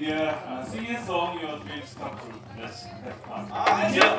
Yeah, uh, sing a song your dreams come true. Let's have fun. Ah, yeah.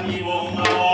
何も回